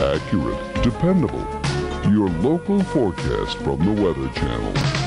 Accurate, dependable. Your local forecast from the Weather Channel.